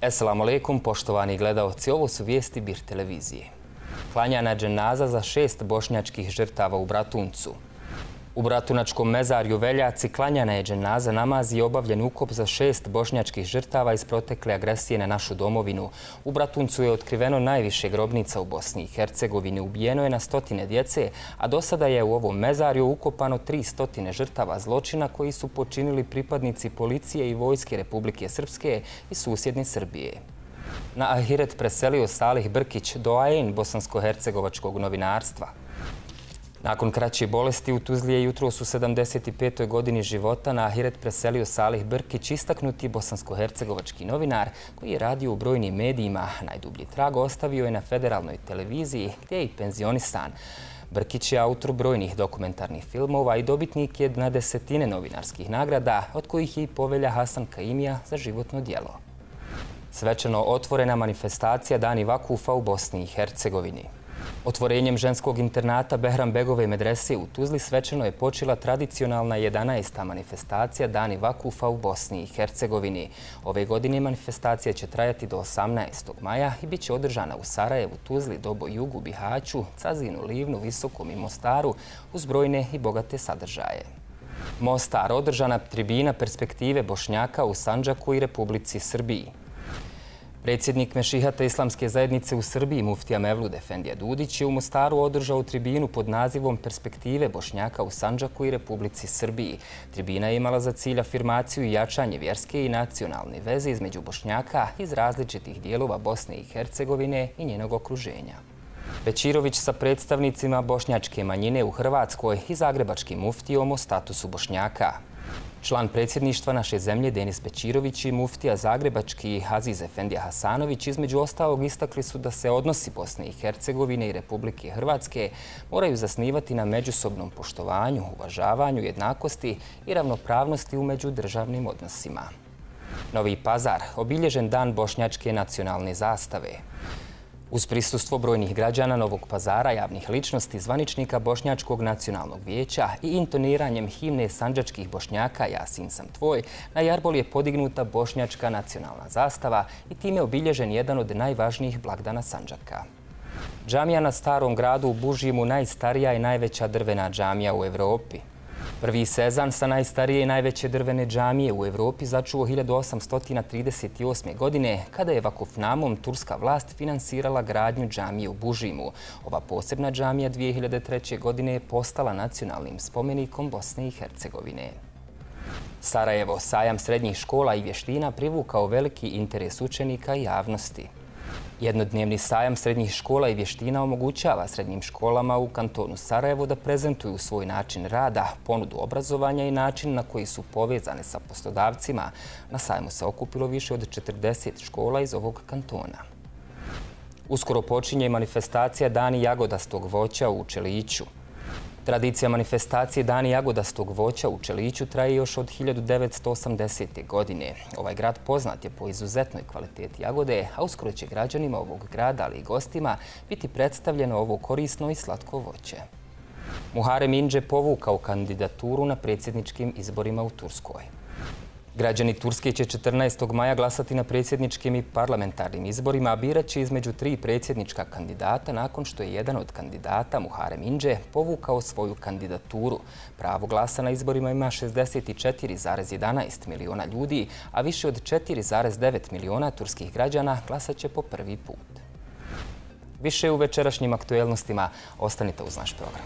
Assalamu alaikum, poštovani gledalci. Ovo su vijesti BIR televizije. Klanjana dženaza za šest bošnjačkih žrtava u Bratuncu. U Bratunačkom mezarju Veljaci klanjana je dženaza namaz i obavljen ukop za šest bošnjačkih žrtava iz protekle agresije na našu domovinu. U Bratuncu je otkriveno najviše grobnica u Bosni i Hercegovini. Ubijeno je na stotine djece, a do sada je u ovom mezarju ukopano tri stotine žrtava zločina koji su počinili pripadnici policije i vojske Republike Srpske i susjedni Srbije. Na Ahiret preselio Salih Brkić do AEN bosansko-hercegovačkog novinarstva. Nakon kraće bolesti u Tuzlije jutro su 75. godini života na Ahiret preselio Salih Brkić, istaknuti bosansko-hercegovački novinar koji je radio u brojnim medijima. Najdublji trag ostavio je na federalnoj televiziji gdje je i penzionisan. Brkić je autor brojnih dokumentarnih filmova i dobitnik je na desetine novinarskih nagrada, od kojih je i povelja Hasan Kaimija za životno dijelo. Svečano otvorena manifestacija Dani Vakufa u Bosni i Hercegovini. Otvorenjem ženskog internata Behram Begove medrese u Tuzli svečano je počela tradicionalna 11. manifestacija Dani Vakufa u Bosni i Hercegovini. Ove godine manifestacija će trajati do 18. maja i bit će održana u Sarajevu, Tuzli, Dobo, Jugu, Bihaću, Cazinu, Livnu, Visokom i Mostaru uz brojne i bogate sadržaje. Mostar održana tribina perspektive Bošnjaka u Sanđaku i Republici Srbiji. Predsjednik Mešihata Islamske zajednice u Srbiji, muftija Mevlud Efendija Dudić, je u Mostaru održao tribinu pod nazivom Perspektive Bošnjaka u Sanđaku i Republici Srbiji. Tribina je imala za cilj afirmaciju i jačanje vjerske i nacionalne veze između Bošnjaka iz različitih dijelova Bosne i Hercegovine i njenog okruženja. Bećirović sa predstavnicima bošnjačke manjine u Hrvatskoj i zagrebačkim muftijom o statusu Bošnjaka. Član predsjedništva naše zemlje Denis Bećirović i muftija Zagrebački Aziz Efendija Hasanović između ostalog istakli su da se odnosi Bosne i Hercegovine i Republike Hrvatske moraju zasnivati na međusobnom poštovanju, uvažavanju, jednakosti i ravnopravnosti u međudržavnim odnosima. Novi pazar, obilježen dan Bošnjačke nacionalne zastave. Uz prisustvo brojnih građana Novog pazara, javnih ličnosti, zvaničnika Bošnjačkog nacionalnog vijeća i intoniranjem himne sanđačkih Bošnjaka Jasin sam tvoj, na Jarbol je podignuta Bošnjačka nacionalna zastava i time obilježen jedan od najvažnijih blagdana Sanđaka. Džamija na starom gradu u Bužimu najstarija i najveća drvena džamija u Evropi. Prvi sezan sa najstarije i najveće drvene džamije u Evropi začuo 1838. godine kada je Vakufnamom turska vlast finansirala gradnju džamije u Bužimu. Ova posebna džamija 2003. godine je postala nacionalnim spomenikom Bosne i Hercegovine. Sarajevo, sajam srednjih škola i vještina privukao veliki interes učenika i javnosti. Jednodnevni sajam srednjih škola i vještina omogućava srednjim školama u kantonu Sarajevo da prezentuju svoj način rada, ponudu obrazovanja i način na koji su povezane sa poslodavcima. Na sajmu se okupilo više od 40 škola iz ovog kantona. Uskoro počinje manifestacija Dani jagodastog voća u Čeliću. Tradicija manifestacije Dani jagodastog voća u Čeliću traje još od 1980. godine. Ovaj grad poznat je po izuzetnoj kvaliteti jagode, a uskoro će građanima ovog grada, ali i gostima, biti predstavljeno ovo korisno i slatko voće. Muharem Inđe povukao kandidaturu na predsjedničkim izborima u Turskoj. Građani Turske će 14. maja glasati na predsjedničkim i parlamentarnim izborima, a birat će između tri predsjednička kandidata nakon što je jedan od kandidata, Muharem Inđe, povukao svoju kandidaturu. Pravo glasa na izborima ima 64,11 miliona ljudi, a više od 4,9 miliona turskih građana glasat će po prvi put. Više u večerašnjim aktuelnostima ostanite uz naš program.